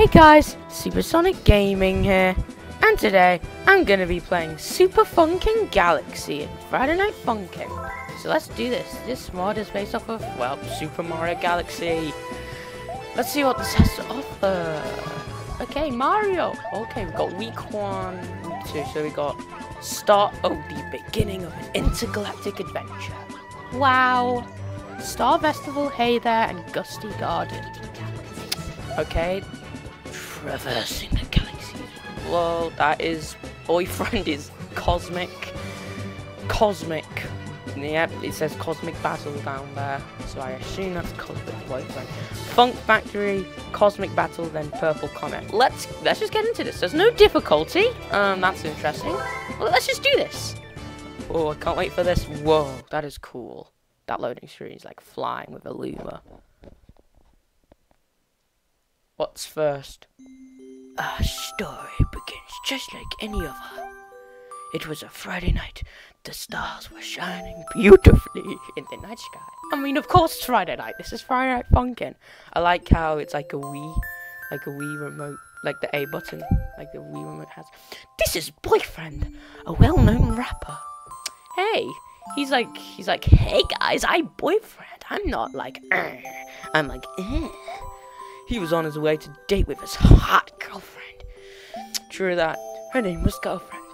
Hey guys, Supersonic Gaming here, and today I'm gonna be playing Super Funkin' Galaxy Friday Night Funkin'. So let's do this. This mod is based off of, well, Super Mario Galaxy. Let's see what this has to offer. Okay, Mario. Okay, we've got week one, week two, so we got start of the beginning of an intergalactic adventure. Wow. Star Festival, Hey There, and Gusty Garden. Okay, traversing the galaxies. Whoa, that is boyfriend is cosmic. Cosmic. Yep, it says cosmic battle down there. So I assume that's cosmic boyfriend. Funk Factory, cosmic battle, then purple comet. Let's let's just get into this. There's no difficulty. Um, that's interesting. Well, let's just do this. Oh, I can't wait for this. Whoa, that is cool. That loading screen is like flying with a luma. What's first? Our story begins just like any other. It was a Friday night. The stars were shining beautifully in the night sky. I mean, of course it's Friday night. This is Friday Night Funkin'. I like how it's like a Wii, like a Wii remote, like the A button, like the Wii remote has. This is Boyfriend, a well-known rapper. Hey, he's like, he's like, hey guys, I'm Boyfriend. I'm not like, uh, I'm like, eh. He was on his way to date with his hot girlfriend. True that. Her name was Girlfriend.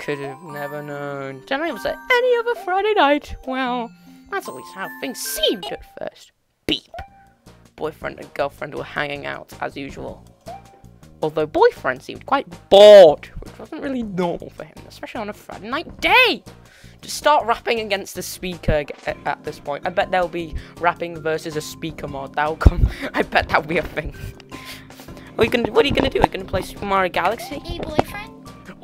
Could have never known. Tonight was like any other Friday night. Well, that's always how things seemed at first. Beep. Boyfriend and girlfriend were hanging out as usual. Although boyfriend seemed quite bored, which wasn't really normal for him, especially on a Friday night day. Start rapping against the speaker at, this point, I bet there'll be rapping versus a speaker mod. That'll come. I bet that'll be a thing. What are you gonna? What are you gonna do? Are you gonna play Super Mario Galaxy? Hey, boyfriend,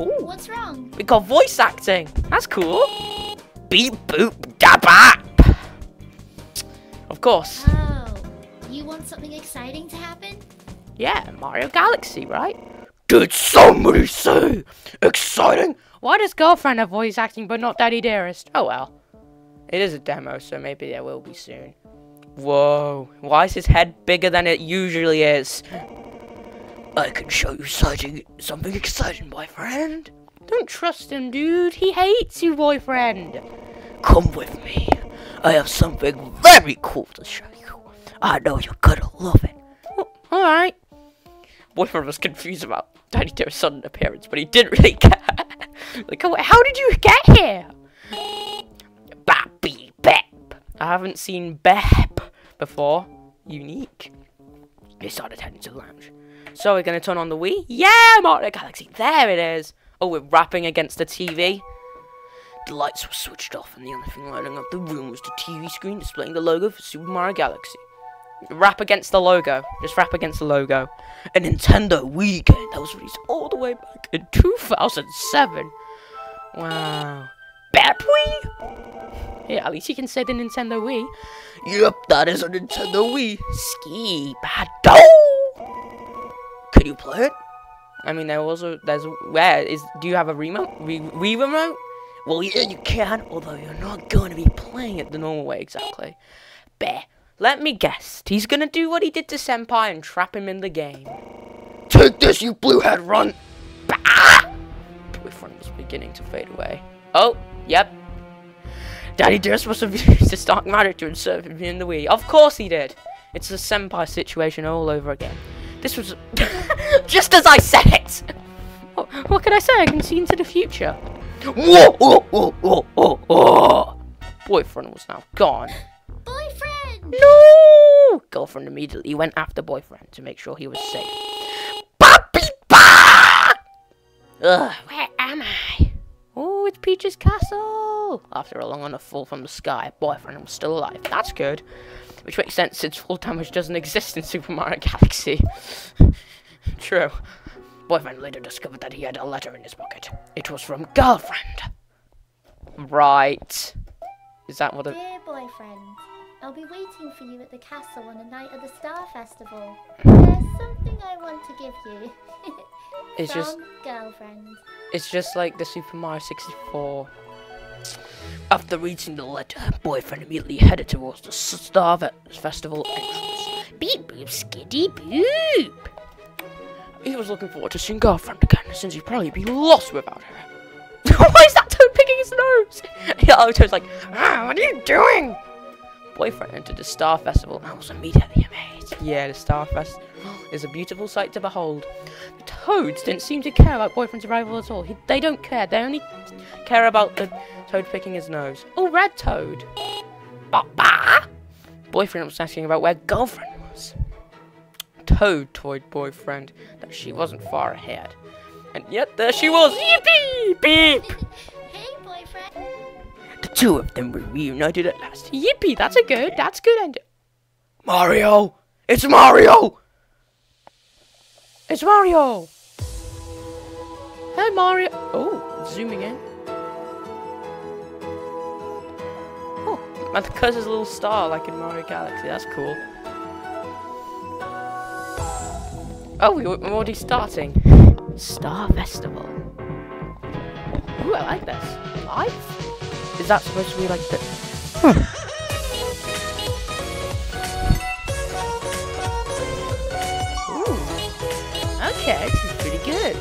Ooh, what's wrong? we got voice acting. That's cool. Beep boop da bap. Of course. Oh, you want something exciting to happen? Yeah, Mario Galaxy, right? Did somebody say exciting? Why does girlfriend have voice acting but not daddy dearest? Oh well. It is a demo, so maybe there will be soon. Whoa, why is his head bigger than it usually is? I can show you something, something exciting, boyfriend. Don't trust him, dude. He hates you, boyfriend. Come with me. I have something very cool to show you. I know you're gonna love it. Oh, Alright. Boyfriend was confused about Tiny Toad's sudden appearance, but he didn't really care. like, oh, how did you get here? Bappy Bep. I haven't seen Bep before. Unique. They started heading to the lounge. So we're gonna turn on the Wii? Yeah, Mario Galaxy. There it is. Oh, we're rapping against the TV. The lights were switched off, and the only thing lighting up the room was the TV screen displaying the logo for Super Mario Galaxy. Rap against the logo. Just rap against the logo. A Nintendo Wii game that was released all the way back in 2007. Wow. Bep Wii? Yeah, at least you can say the Nintendo Wii. Yep, that is a Nintendo Wii. Ski Battle. Could you play it? I mean, there was a there's a, where is do you have a remote? Re, re remote? Well, yeah, you can, although you're not going to be playing it the normal way exactly. Bear, let me guess. He's gonna do what he did to Senpai and trap him in the game. Take this, you bluehead, run! Bah! Boyfriend was beginning to fade away. Oh, yep. Daddy Dearest must have used his dark matter to insert him in the Wii. Of course he did. It's a Senpai situation all over again. This was just as I said it. What, what can I say? I can see into the future. Whoa, whoa, whoa, whoa, whoa, whoa. Boyfriend was now gone. No! Girlfriend immediately went after boyfriend to make sure he was safe. Papi pa! Ugh, where am I? Oh, it's Peach's castle. After a long enough fall from the sky, boyfriend was still alive. That's good. Which makes sense since full damage doesn't exist in Super Mario Galaxy. True. Boyfriend later discovered that he had a letter in his pocket. It was from girlfriend. Right. Is that what a... Dear boyfriend, I'll be waiting for you at the castle on the night of the Star Festival. There's something I want to give you. It's From just- girlfriend. It's just like the Super Mario 64. After reading the letter, boyfriend immediately headed towards the Star Festival entrance. Beep boop skiddy boop. He was looking forward to seeing girlfriend again, since he'd probably be lost without her. Why is that Toad picking his nose? yeah, oh, Toad's like, ah, what are you doing? Boyfriend entered the Star Festival and was immediately amazed. Yeah, the Star Fest is a beautiful sight to behold. The Toads didn't seem to care about Boyfriend's arrival at all. He, they don't care. They only care about the Toad picking his nose. Oh, Red Toad. Bah, Boyfriend was asking about where girlfriend was. Toad told boyfriend that she wasn't far ahead. And yet there she was. Yippee! Beep! Hey, boyfriend. The two of them were reunited at last. Yippee! That's a good. That's good ending. Mario! It's Mario! It's Mario! Hey Mario! Oh, zooming in. Oh, and because there's a little star like in Mario Galaxy. That's cool. Oh, we- we're already starting. Star Festival. Ooh, I like this. Live? Is that supposed to be like the... Hmm. Ooh. Okay, this is pretty good.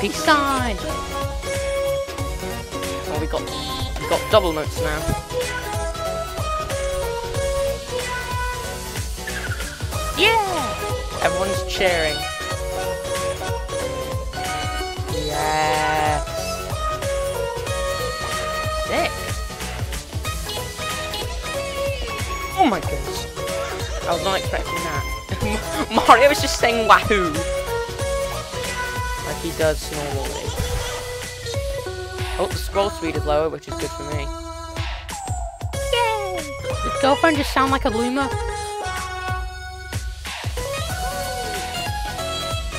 Peace sign. Oh, we got we got double notes now. Yeah! Everyone's cheering. Yes. Oh my goodness. I was not expecting that. Mario was just saying wahoo. Like he does normally. Oh, the scroll speed is lower, which is good for me. Yay! Did girlfriend just sound like a Luma?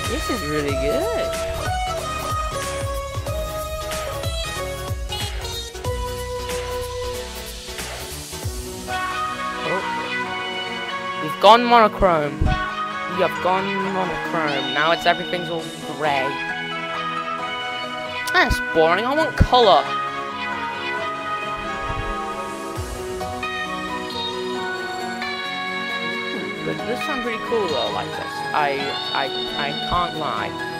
This is really good. Gone monochrome. We have gone monochrome. Now it's everything's all grey. Ah, That's boring. I want colour. But this sounds pretty cool though, like this. I I I can't lie.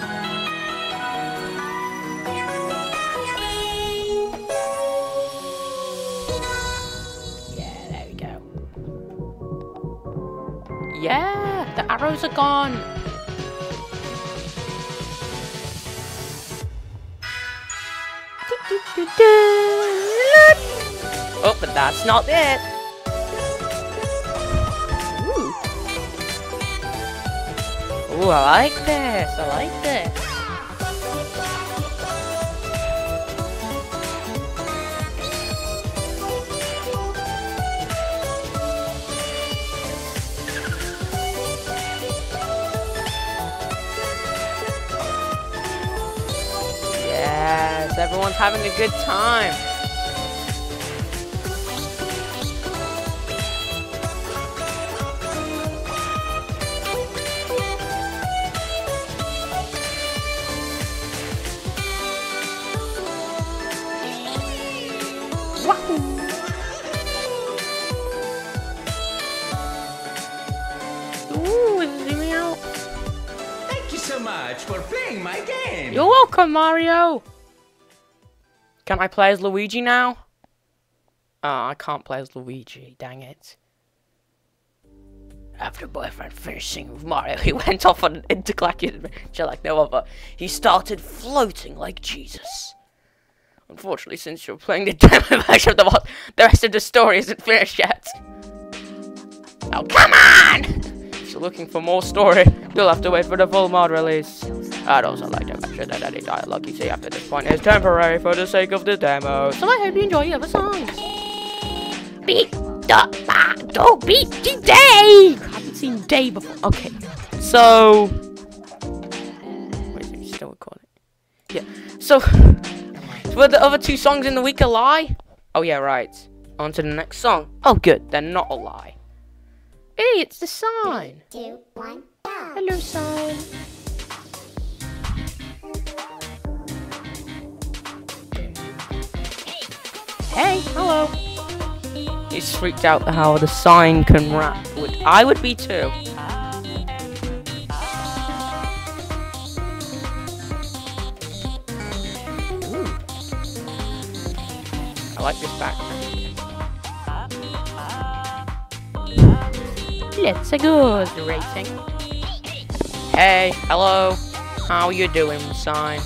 Yeah, the arrows are gone. Oh, but that's not it. Ooh. Ooh, I like this. I like this. Everyone's having a good time. Wahoo! Ooh, it's. Thank you so much for playing my game. You're welcome, Mario. Can I play as Luigi now? Oh, I can't play as Luigi. Dang it. After boyfriend finished singing with Mario, he went off on an intergalactic adventure like no other. He started floating like Jesus. Unfortunately, since you're playing the demo version of the mod, the rest of the story isn't finished yet. Oh, come on! You're looking for more story, you'll have to wait for the full mod release. I'd also like to mention that any dialogue you see after this point is temporary for the sake of the demo. So I hope you enjoy the other songs. Beat the ba- don't beat the day! I haven't seen day before. Okay, so. Wait, it still recording? Yeah, so. Were the other two songs in the week a lie? Oh, yeah, right. On to the next song. Oh, good, they're not a lie. Hey, it's the sign. Three, two, one, go. Hello, sign. Hey, hello. He's freaked out how the sign can rap. I would be too. Ooh. I like this background. Let's good rating. Hey, hello. How you doing, sign?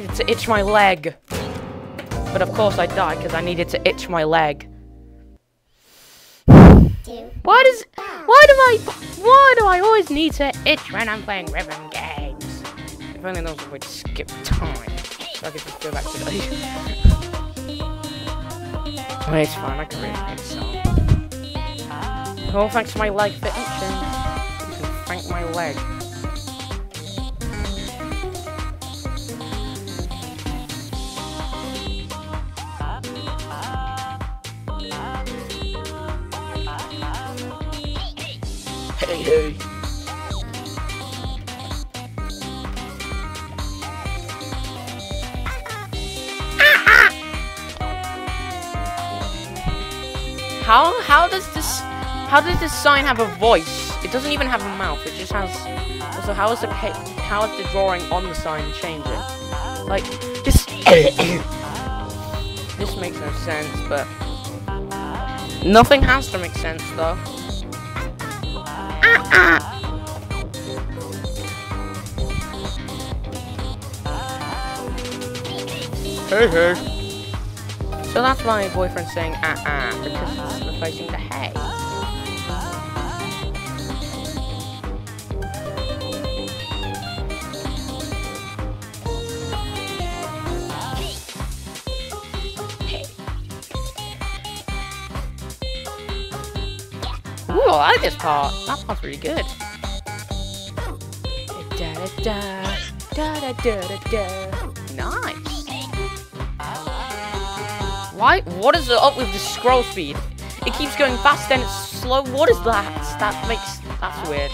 Needed to itch my leg. But of course I died because I needed to itch my leg. Why does why do I why do I always need to itch when I'm playing rhythm games? If only way to skip time. So I could just go back to the Wait, it's fine, I can read it song. Oh thanks to my leg for itching. You can thank my leg. Hey. How how does this how does this sign have a voice? It doesn't even have a mouth. It just has. So how is the how is the drawing on the sign changing? Like this. this makes no sense, but nothing has to make sense though. Hey hey. So that's my boyfriend saying ah ah because it's replacing the hey. Ooh, I like this part. That part's really good. Da da da da da da da. Nice. Why? What is up with the scroll speed? It keeps going fast and it's slow. What is that? That makes that's weird.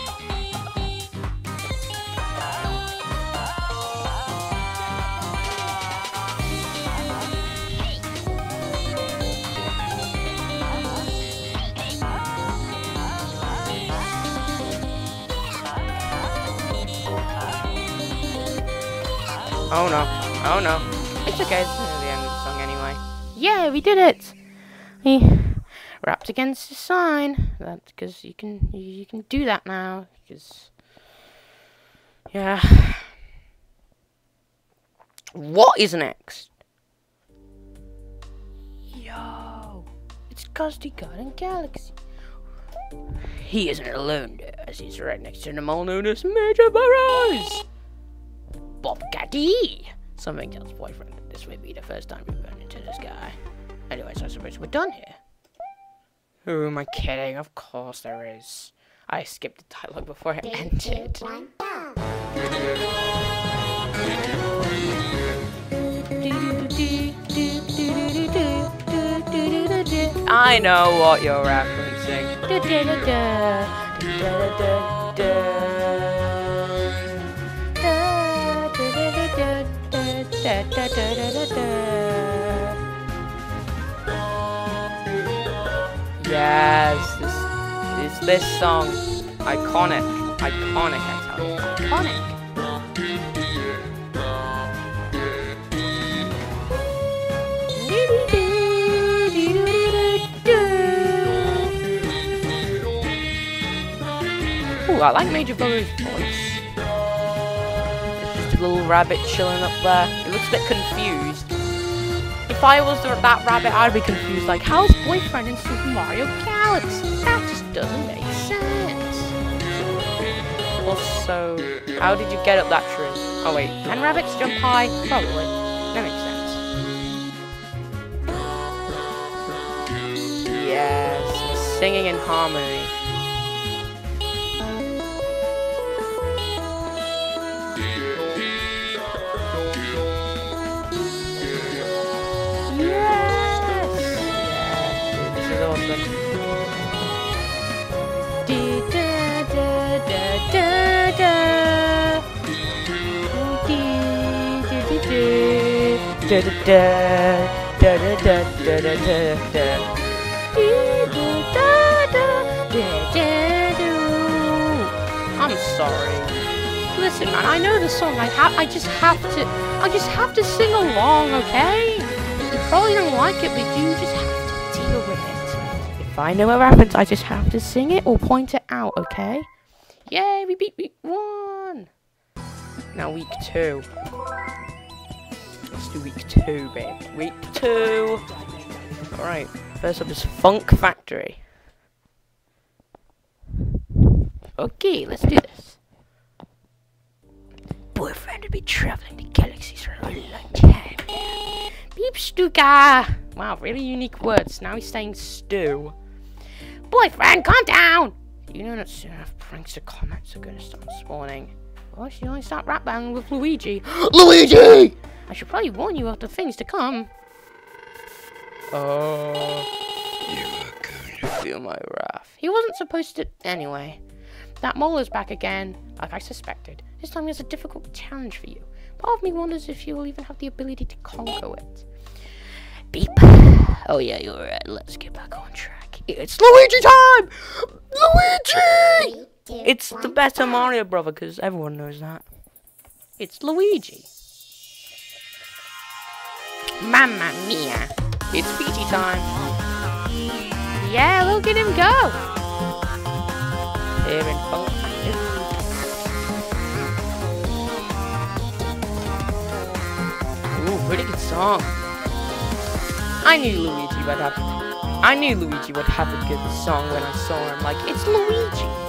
Oh no. Oh no. It's okay. It's the end of the song anyway. Yeah, we did it. We rapped against the sign. That's because you can you, can do that now. Because yeah. What is next? Yo, it's Gusty Garden Galaxy. He isn't alone, as he's right next to the mall known as Major Burrows. Bobcatty! Something tells boyfriend this may be the first time we've run into this guy. Anyways, I suppose we're done here. Who am I kidding? Of course there is. I skipped the dialogue before it ended. One, go. I know what you're referencing. Yes, this is this song. Iconic. Iconic, I tell you. Iconic. Ooh, I like Major Burrows' voice. There's just a little rabbit chilling up there. It looks a bit confused. If I was that rabbit, I'd be confused. Like, how's boyfriend in Super Mario Galaxy? That just doesn't make sense. Also, how did you get up that tree? Oh wait, can rabbits jump high? Probably. That makes sense. Yes, singing in harmony. I'm sorry. Listen, man, I know the song. I have, I just have to, I just have to sing along, okay? You probably don't like it, but you just have to deal with it. If I know what happens, I just have to sing it or point it out, okay? Yay, we beat week one. Now week two. Let's do week two, babe. Week two. Alright, first up is Funk Factory. Okay, let's do this. Boyfriend will be traveling the galaxies for a long time. Beep Stuka! Wow, really unique words. Now he's saying stew. Boyfriend, calm down! You know not soon enough prankster comments are gonna start spawning. Well, she only start rap banging with Luigi. Luigi! I should probably warn you of the things to come. Oh. You are going to feel my wrath. He wasn't supposed to. Anyway. That mole is back again, like I suspected. This time has a difficult challenge for you. Part of me wonders if you will even have the ability to conquer it. Beep. Oh yeah, you're right. Let's get back on track. It's Luigi time! Luigi! It's the better Mario brother, because everyone knows that. It's Luigi. Mamma mia. It's Peachy time. Yeah, look at him go. Here in Ooh, pretty good song. I knew Luigi would have. I knew Luigi would have a good song when I saw him. Like, it's Luigi.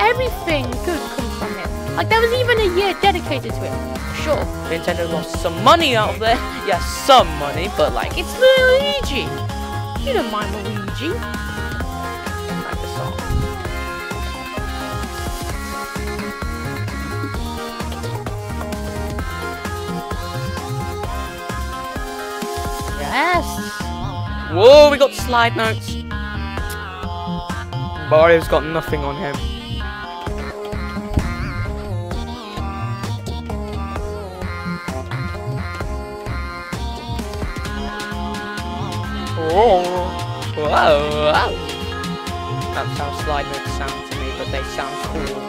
Everything good comes from him. Like, there was even a year dedicated to him. Sure, Nintendo lost some money out of there. Yeah, some money, but like, it's Luigi. You don't mind Luigi. Like the song. Yes. Whoa, we got slide notes. Mario's got nothing on him. Whoa, whoa. That's how slide notes sound to me, but they sound cool.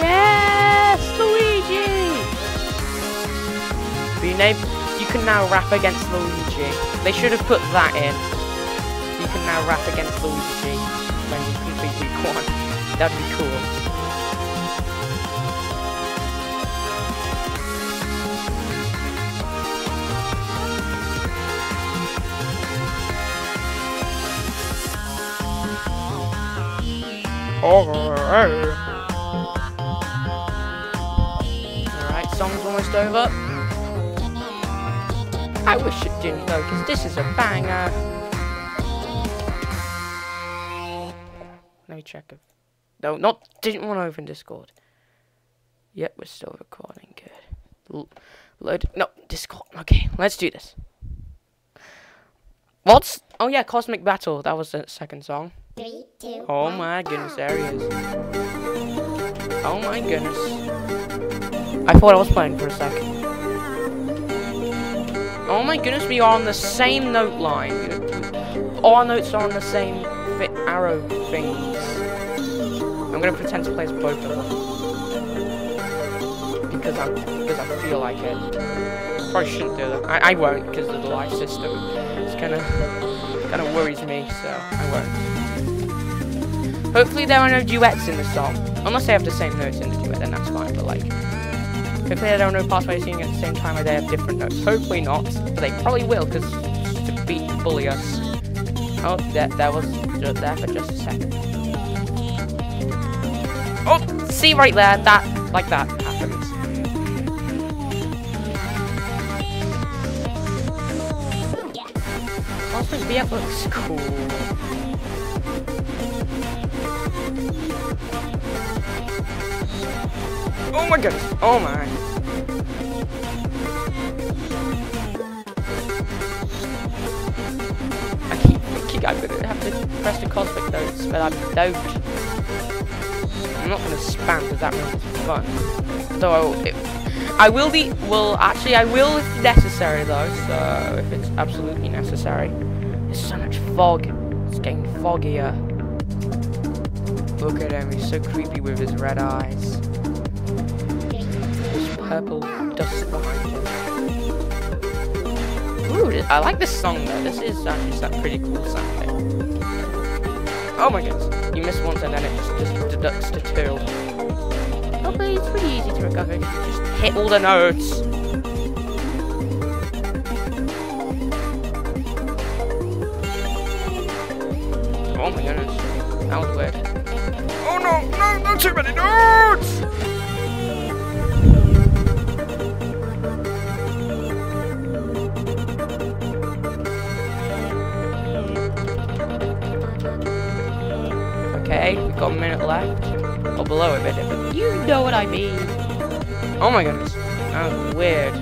Yes, Luigi! You, name, you can now rap against Luigi. They should have put that in. You can now rap against Luigi That'd be cool. Alright, song's almost over. I wish it didn't though, because this is a banger. No, not didn't want to open Discord. Yep, we're still recording. Good. L- load. No, Discord. Okay, let's do this. What's? Oh yeah, Cosmic Battle. That was the second song. Three, two, Oh one, my goodness, go. there he is. Oh my goodness. I thought I was playing for a second. Oh my goodness, we are on the same note line. All our notes are on the same arrow things. I'm gonna pretend to play as both of them. Because I because I feel like it. Probably shouldn't do that. I, I won't because of the life system. It's kinda kinda worries me, so I won't. Hopefully there are no duets in the song. Unless they have the same notes in the duet, then that's fine, but like... Hopefully there are no parts you're singing at the same time where they have different notes. Hopefully not, but they probably will, because to beat bully us. Oh, that, that was there for just a second. Oh, see right there, that, like that happens. Cosmic BF looks cool. Oh my goodness. Oh my. I keep thinking I'm gonna have to press the cosmic notes, but I don't. I'm not gonna spam because that it fun. So it, I will be. Well, actually, I will if necessary though. So if it's absolutely necessary. There's so much fog. It's getting foggier. Look at him. He's so creepy with his red eyes. There's purple dust behind him. Ooh, I like this song though. This is um, actually some pretty cool sounding. Oh my goodness. You missed once and then it just, just to two. But it's pretty easy to recover just hit all the notes. Oh my goodness. That was weird. Oh no, no, not too many notes! Got a minute left. Or below a minute, you know what I mean. Oh my goodness. That was weird.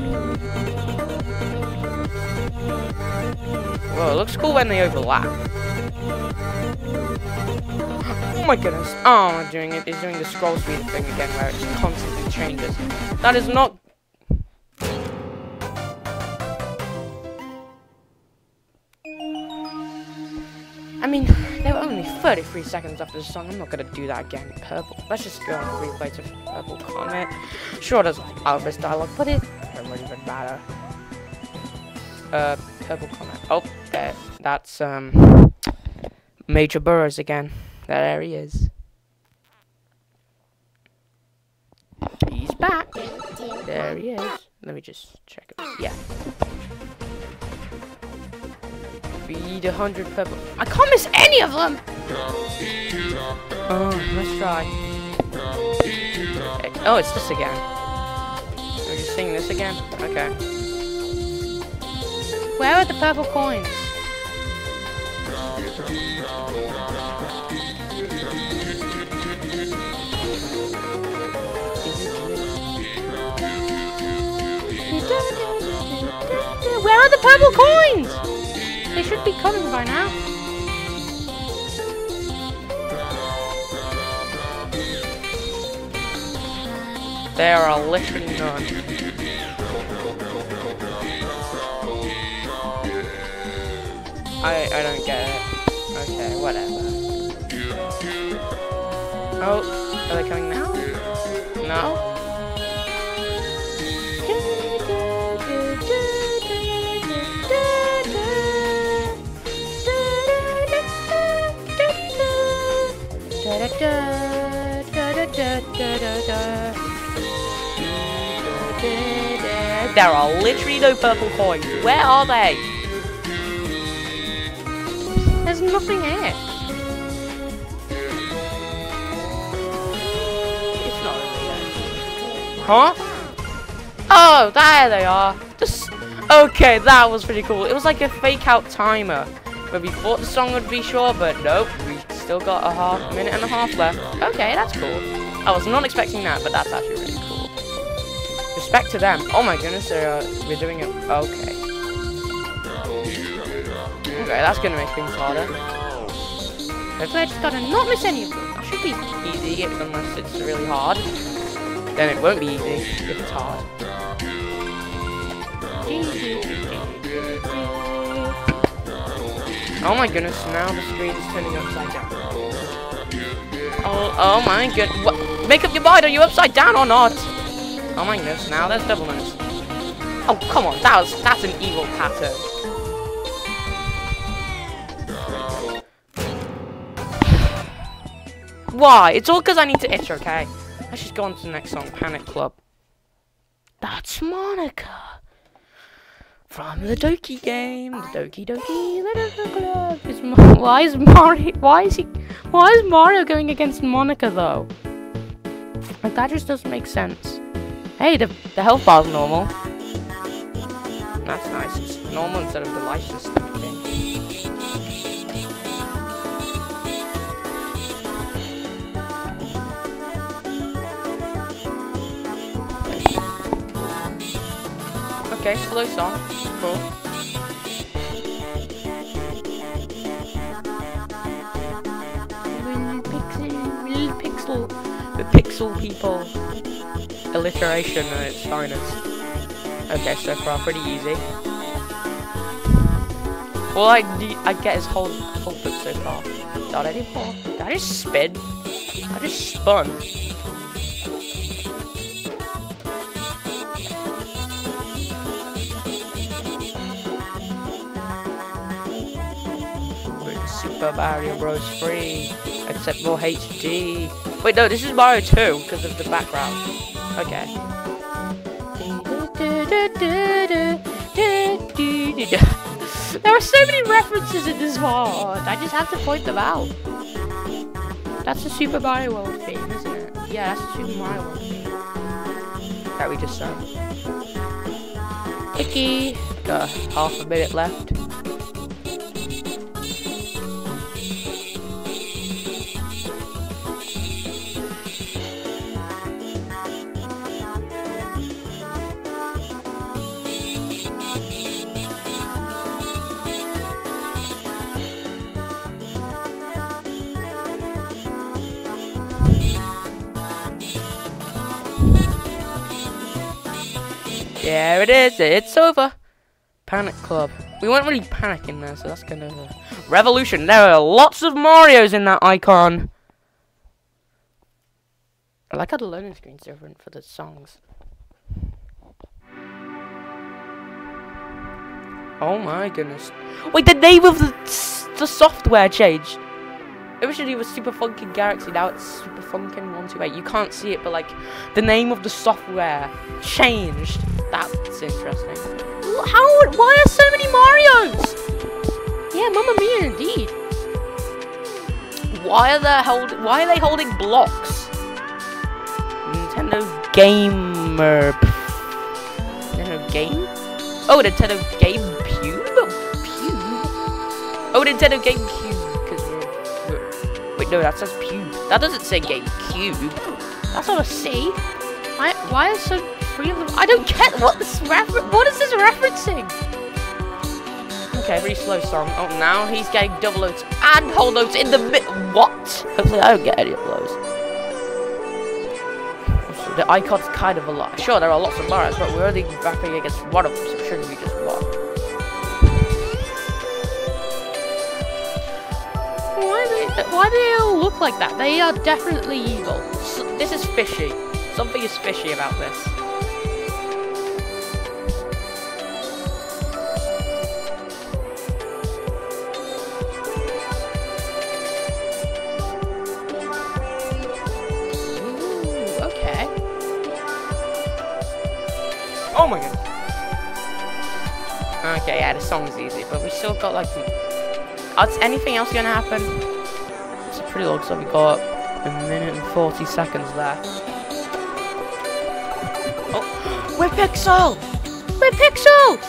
Whoa, it looks cool when they overlap. Oh my goodness. Oh, I'm doing it. It's doing the scroll speed thing again where it just constantly changes. That is not... 33 seconds after the song. I'm not gonna do that again. Purple. Let's just go on replay to Purple Comet. Sure does like Albus dialogue, but it doesn't even matter. Uh, Purple Comet. Oh, there. That's, um, Major Burrows again. There he is. He's back. There he is. Let me just check it. Yeah. Feed a hundred purple. I can't miss any of them. Oh, let's try. Oh, it's this again. We're just sing this again. Okay. Where are the purple coins? Where are the purple coins? Should be coming by now. There are literally none. I I don't get it. Okay, whatever. Oh, are they coming now? No. There are literally no purple coins. Where are they? There's nothing here. It's not really. Huh? Oh, there they are. Just okay. That was pretty cool. It was like a fake out timer where we thought the song would be short, but nope, we still got a half minute and a half left. Okay, that's cool. I was not expecting that, but that's actually. Respect to them. Oh my goodness, they're, uh, we're doing it. Okay. Okay, that's gonna make things harder. Hopefully I just gotta not miss any of them. That should be easy, unless it's really hard. Then it won't be easy if it's hard. Oh my goodness, now the screen is turning upside down. Oh, oh my good. What? Make up your mind, are you upside down or not? Oh my goodness, now there's double nose. Oh, come on, that was, that's an evil pattern. Why? It's all because I need to itch, okay? Let's just go on to the next song, Panic Club. That's Monika. From the Doki game, the Doki Doki Literature Club. Is why is Mario? Why is he? Why is Mario going against Monika though? Like that just doesn't make sense. Hey, the, the health bar's normal. That's nice. It's normal instead of the license thing. Okay, slow song. Cool. Pixel, pixel. The pixel people alliteration at its finest. Okay, so far pretty easy. All I need, I get is whole whole book so far. Not I do more? Did I just spin? I just spun. Super Mario Bros. 3, except more HD. Wait, no, this is Mario 2 because of the background. Okay. There are so many references in this mod. I just have to point them out. That's the Super Mario World theme, isn't it? Yeah, that's the Super Mario World theme. That we just sang. Icky. Got half a minute left. It is. It's over. Panic Club. We weren't really panicking there, so that's kind of a revolution. There are lots of Mario's in that icon. I like how the loading screen's different for the songs. Oh my goodness. Wait, the name of the, the software changed. Originally it was Super Funkin' Galaxy, now it's Super Funkin' 128. You can't see it, but like, the name of the software changed. That's interesting. How? Why are so many Mario's? Yeah, Mamma Mia, indeed. Why are they holding? Why are they holding blocks? Nintendo Gamer. Nintendo Game. Oh, Nintendo GameCube. Cube. Oh, Nintendo GameCube. Because we're, we're. Wait, no, that says Cube. That doesn't say GameCube. That's not a C. Why? Why is so three of them. I don't get what this refer- What is this referencing? Okay, really slow song. Oh, now he's getting double notes and whole notes in the mid. What? Hopefully, I don't get any of those. The icon's kind of a lot. Sure, there are lots of Marios, but we're only rapping against one of them, so shouldn't be just Why do they, all look like that? They are definitely evil. This is fishy. Something is fishy about this. Okay. Oh my god. Okay, yeah, the song's easy, but we still got like. Is anything else gonna happen? Pretty long, so we got a minute and 40 seconds left. Oh, we're Pixel! We're Pixel!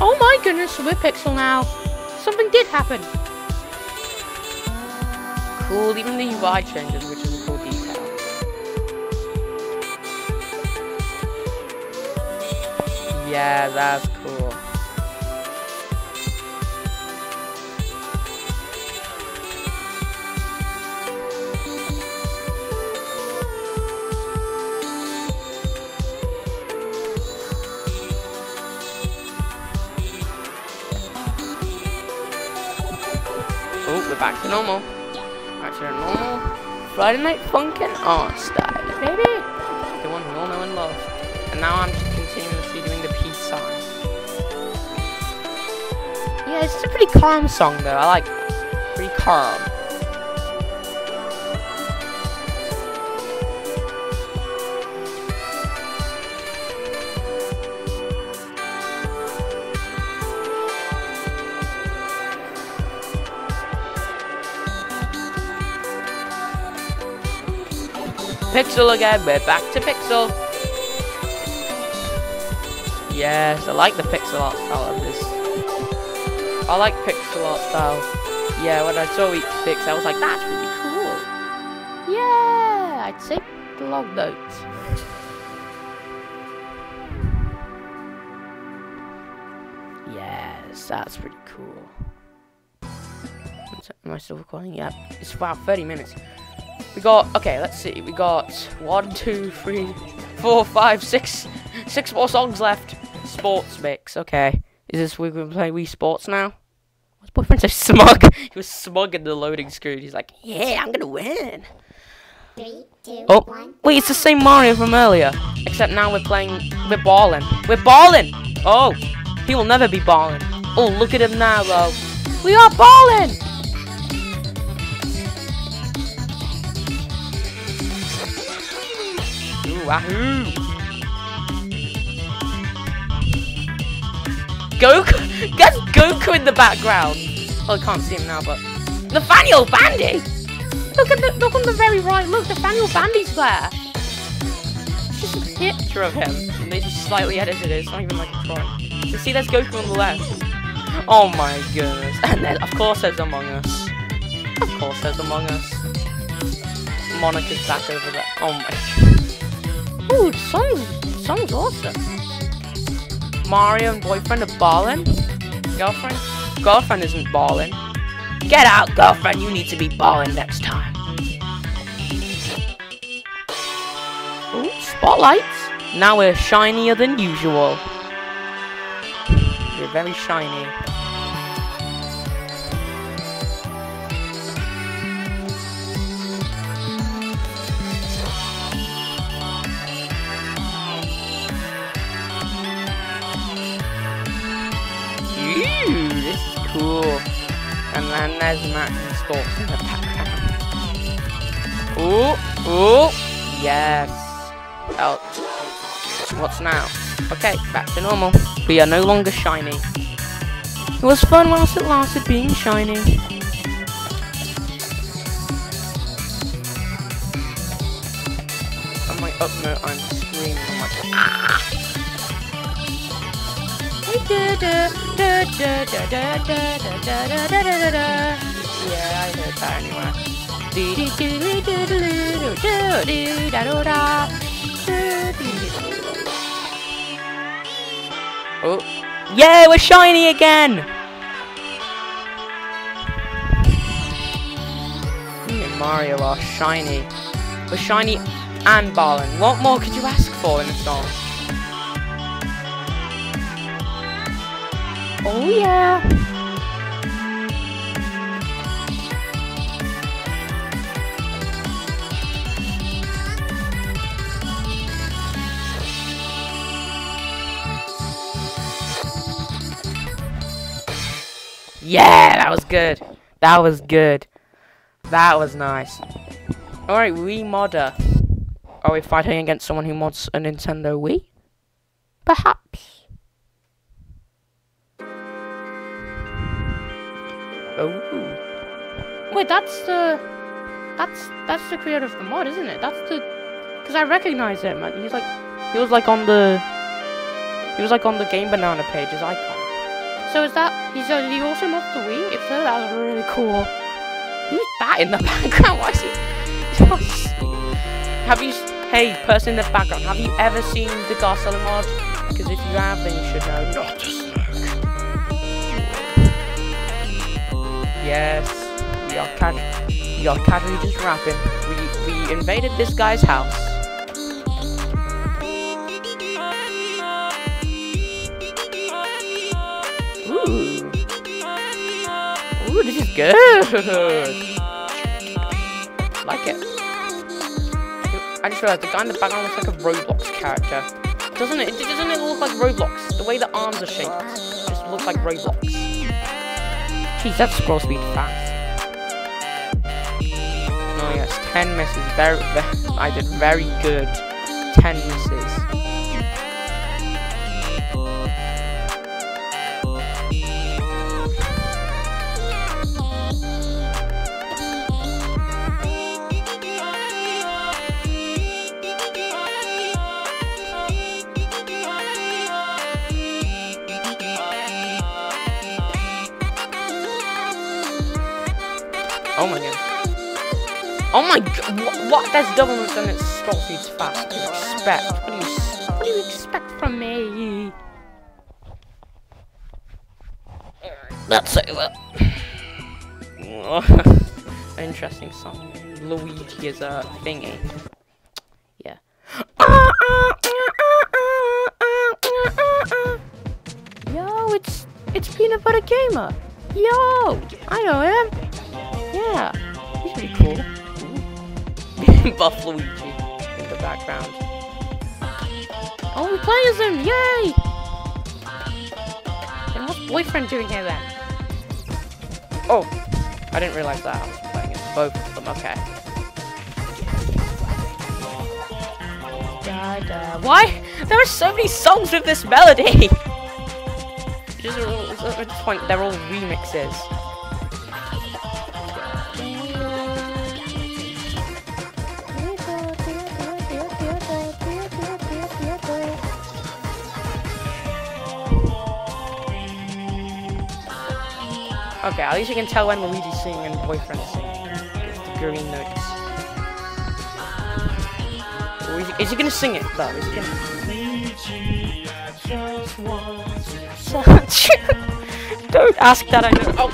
Oh my goodness, we're Pixel now. Something did happen. Cool, even the UI changes, which is a cool detail. Yeah, that's we're back to normal. Back to normal Friday Night Funkin' art style, baby. The one we all know and love. And now I'm just continuously doing the peace sign. Yeah, it's a pretty calm song though. I like it. Pretty calm. Pixel again, we're back to Pixel. Yes, I like the pixel art style of this. I like pixel art style. Yeah, when I saw each 6, I was like, that's really cool. Yeah, I'd say blog notes. Yes, that's pretty cool. Am I still recording? Yeah, it's about 30 minutes. We got okay. Let's see. We got one, two, three, four, five, six, six more songs left. Sports mix. Okay. Is this we're gonna play Wii Sports now? What's boyfriend so smug? he was smug in the loading screen. He's like, yeah, I'm gonna win. Three, two, Oh, one. wait, it's the same Mario from earlier. Except now we're playing, we're balling. We're balling! Oh, he will never be balling. Oh, look at him now, though. We are balling! Wahoo! Hmm. Goku! That's Goku in the background! Oh, I can't see him now, but... Nathaniel Bandy! Look at the look on the very right. Look, Nathaniel Bandy's there. Just a picture of him. And they just slightly edited it. It's not even like a drawing. You see, there's Goku on the left. Oh my goodness. And then, of course, there's Among Us. Of course, there's Among Us. Monika's back over there. Oh my. Ooh, the song's awesome. Mario and boyfriend are balling. Girlfriend, girlfriend isn't balling. Get out, girlfriend. You need to be balling next time. Ooh, spotlights. Now we're shinier than usual. We're very shiny. Cool. And then there's Matt and Sports in the background. Ooh, ooh, yes. Oh, what's now? Okay, back to normal. We are no longer shiny. It was fun whilst it lasted being shiny. Like, oh no, I'm screaming. I'm like, ah! Yeah, I heard that anyway. Oh, yeah, we're shiny again. Me and Mario are shiny. We're shiny and balling. What more could you ask for in a song? Oh yeah. Yeah, that was good. That was good. That was nice. Alright, Wii modder. Are we fighting against someone who mods a Nintendo Wii? Perhaps. Oh. Wait, that's the that's that's the creator of the mod, isn't it? That's the because I recognize him. He's like he was like on the he was like on the GameBanana page as icon. So is that he's uh, he also mod the Wii? If so, that's really cool. Who's that in the background? Why is he? have you? Hey, person in the background, have you ever seen the Garcello mod? Because if you have, then you should know. Not a Yes, we are ca- we are casually just rapping. We we invaded this guy's house. Ooh. Ooh, this is good. like it. I just realized the guy in the background looks like a Roblox character. Doesn't it? Doesn't it look like Roblox? The way the arms are shaped just looks like Roblox. Jeez, that scroll speed fast. Oh yes, 10 misses. Very, very I did very good. 10 misses. Oh my god. What? what? There's double and its scroll speed's fast. What do you expect? What do you, what do you expect from me? That's over. interesting song. Luigi is a thingy. Yeah. Yo, it's it's Peanut Butter Gamer. Yo, I know him. Yeah, he's pretty cool. Buff Luigi in the background. Oh, we play as him! Yay! And what's boyfriend doing here then? Oh, I didn't realize that I was playing as both of them. Okay. Why? There are so many songs with this melody. Just at this point, they're all remixes. Okay, at least you can tell when Luigi's singing and boyfriend's singing. It's the green notes. Or is, he, is he gonna sing it though? Is he gonna... Don't ask that, I know. Oh.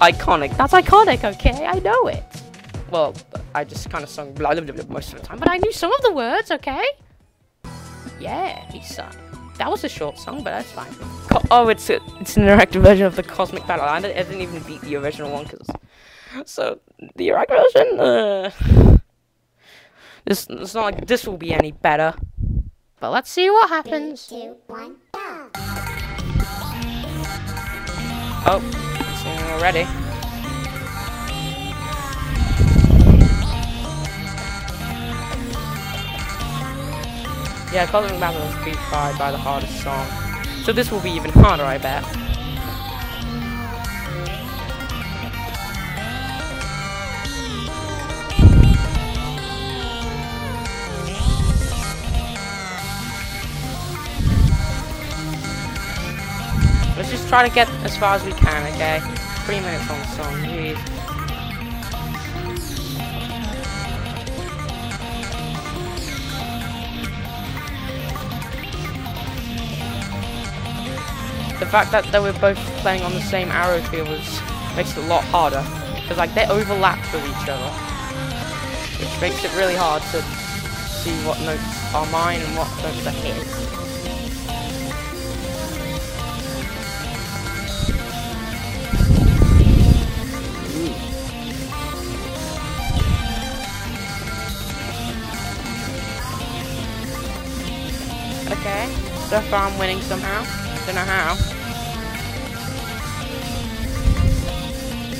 Iconic. That's iconic, okay? I know it. Well, I just kind of sung blah, blah, blah, most of the time, but I knew some of the words, okay? Yeah, he sung. That was a short song, but that's fine. Co oh, it's a, it's an interactive version of the Cosmic Battle. I didn't, I didn't even beat the original one, cause so the interactive version. Uh, this it's not like this will be any better. But let's see what happens. Three, two, one, go. Oh, singing already. Yeah, Cosmic Battle is beat by, by the hardest song. So this will be even harder, I bet. Let's just try to get as far as we can, okay? Three minutes on the song, jeez. The fact that they were both playing on the same arrow field was, makes it a lot harder. Because like they overlap with each other. Which makes it really hard to see what notes are mine and what notes are his. So far I'm winning somehow. Don't know how.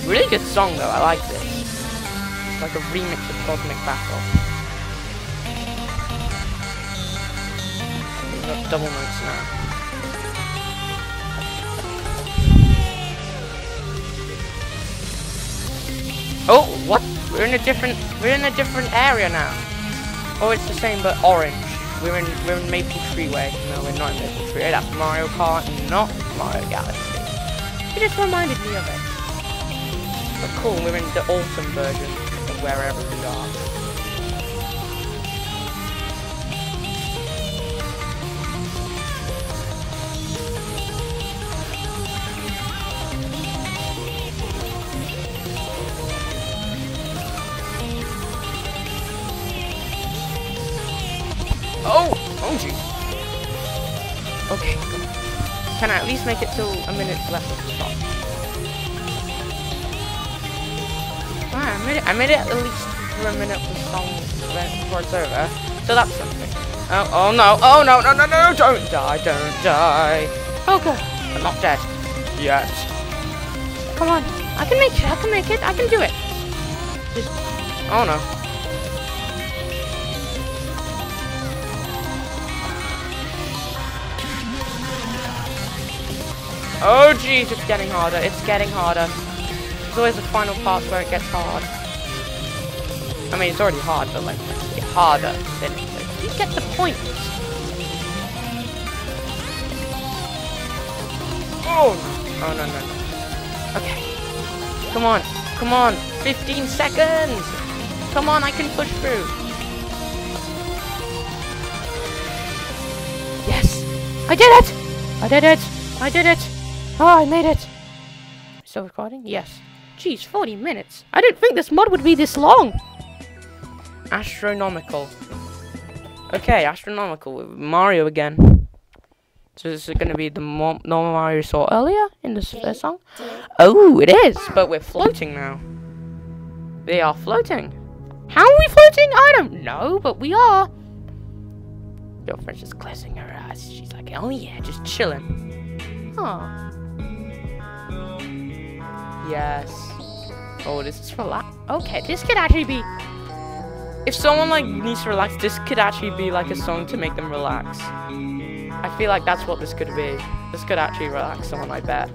Really good song though, I like this. It's like a remix of Cosmic Battle. We've got double notes now. Oh, what? We're in a different we're in a different area now. Oh, it's the same but orange. We're in we're in Maple Treeway. No, we're not in Maple Tree. That's Mario Kart, not Mario Galaxy. It just reminded me of it. But cool, we're in the autumn version of wherever we are. Oh! Oh, gee. Okay. Can I at least make it till a minute left of the stop? Ah, I made it, I made it at least for a minute the song before it's over. So that's something. Oh, oh no, oh no, no, no, no, don't die, don't die. Oh god, I'm not dead. Yet. Come on, I can make it, I can make it, I can do it. Just, oh no. Oh jeez, it's getting harder. It's getting harder. There's always the final part where it gets hard. I mean, it's already hard, but like, it's harder than it is. You get the point. Oh. Oh no no no. Okay. Come on. Come on. 15 seconds. Come on, I can push through. Yes. I did it. I did it. I did it. Oh, I made it. Still recording? Yes. Jeez, 40 minutes. I didn't think this mod would be this long. Astronomical. Okay, astronomical Mario again. So this is going to be the normal Mario we saw earlier in this first song. Oh, it is, but we're floating now. They are floating. How are we floating? I don't know, but we are. Your friend's just closing her eyes. She's like, oh yeah, just chilling. Huh. Yes. Oh, this is relax. Okay, this could actually be. If someone like needs to relax, this could actually be like a song to make them relax. I feel like that's what this could be. This could actually relax someone, I bet.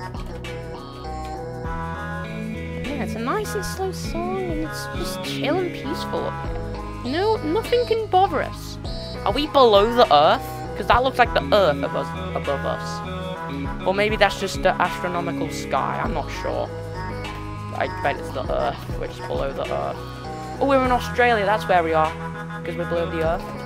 Yeah, it's a nice and slow song, and it's just chill and peaceful up here. No, nothing can bother us. Are we below the Earth? Because that looks like the Earth above, above us. Or maybe that's just the astronomical sky, I'm not sure. I bet it's the Earth, which is below the Earth. Oh, we're in Australia, that's where we are. Because we're below the Earth.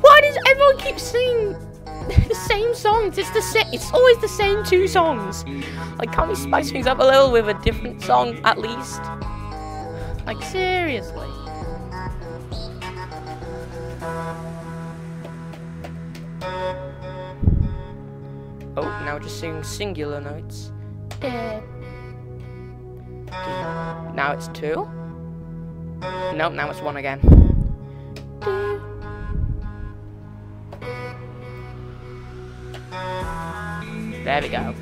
Why does everyone keep singing the same songs? It's the same. It's always the same two songs. Like, can't we spice things up a little with a different song at least? Like, seriously. Oh, now just singing singular notes. Now it's two. Nope, now it's one again. There we go.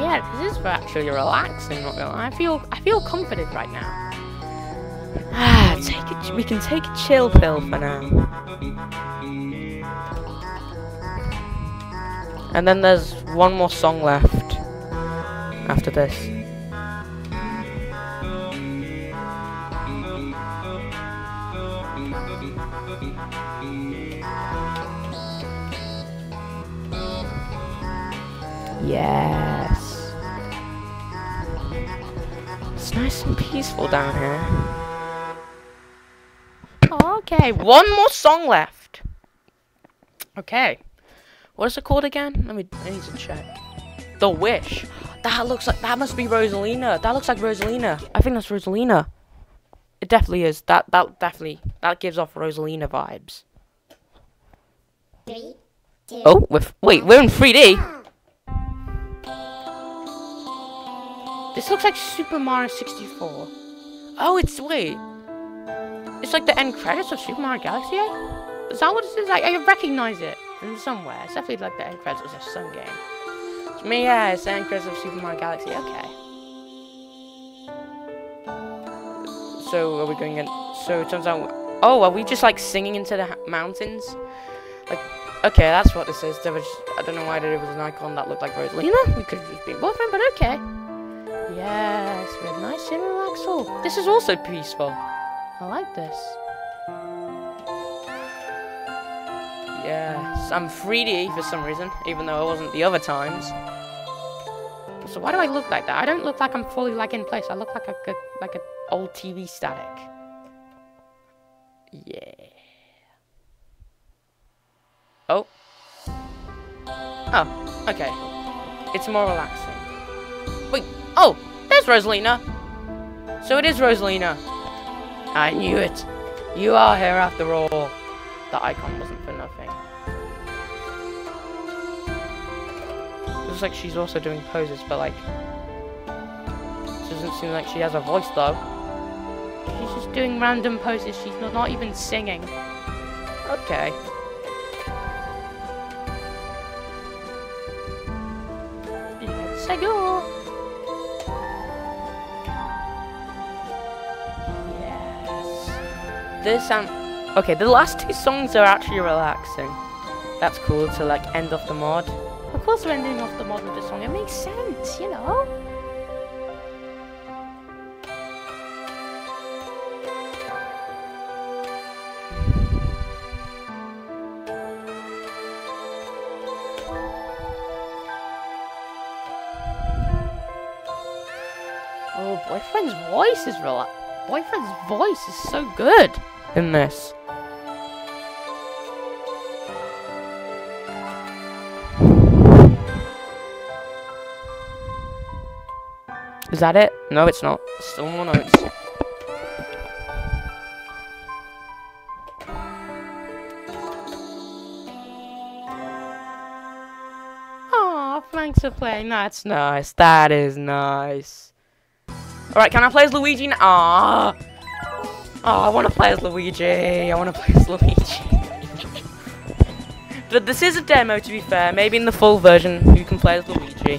Yeah, this is actually relaxing. Not gonna. I feel I feel comforted right now. Ah. Ah, take it. We can take a chill pill for now. And then there's one more song left after this. Yes. It's nice and peaceful down here. Okay, one more song left. Okay. What is it called again? Let me I need to check. The Wish. That looks like that must be Rosalina. That looks like Rosalina. I think that's Rosalina. It definitely is. That that definitely that gives off Rosalina vibes. Three, two, Oh, we're f- wait, we're in 3D. This looks like Super Mario 64. Oh, it's wait. It's like the end credits of Super Mario Galaxy. eh? Is that what it is? I, I recognize it from somewhere. It's definitely like the end credits of some game. To me, yeah, it's the end credits of Super Mario Galaxy. Okay. So are we going in? So it turns out. Oh, are we just like singing into the mountains? Like, okay, that's what this is. There was, I don't know why there was an icon that looked like Rosalina. We could have just been boyfriend, but okay. Yes, we're nice and relaxful. This is also peaceful. I like this. Yes, I'm 3D for some reason, even though I wasn't the other times. So why do I look like that? I don't look like I'm fully like in place. I look like a like an old TV static. Yeah. Oh. Oh, okay. It's more relaxing. Wait, oh, there's Rosalina. So it is Rosalina. I knew it. You are here after all. The icon wasn't for nothing. Looks like she's also doing poses, but like, doesn't seem like she has a voice though. She's just doing random poses. She's not, even singing. Okay. Let's This um. Okay, the last two songs are actually relaxing. that's cool to like end off the mod. Of course, we're ending off the mod with this song. It makes sense, you know. Oh, boyfriend's voice is real. Boyfriend's voice is so good in this. Is that it? No, it's not. Still more notes. Aw, thanks for playing. That's nice. That is nice. Alright, can I play as Luigi now? Oh, I want to play as Luigi. I want to play as Luigi. but this is a demo, to be fair. Maybe in the full version, you can play as Luigi.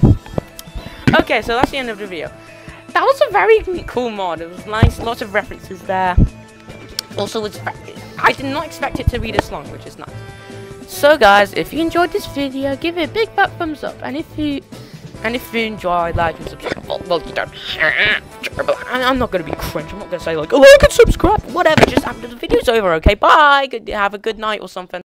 Okay, so that's the end of the video. That was a very cool mod. It was nice, lots of references there. Also, it's I did not expect it to be this long, which is nice. So, guys, if you enjoyed this video, give it a big fat thumbs up. And if you and if you enjoy, like and subscribe. Well, well you don't. I'm not gonna be cringe. I'm not gonna say like, oh, like and subscribe. Whatever. Just after the video's over. Okay. Bye. Good. Have a good night or something.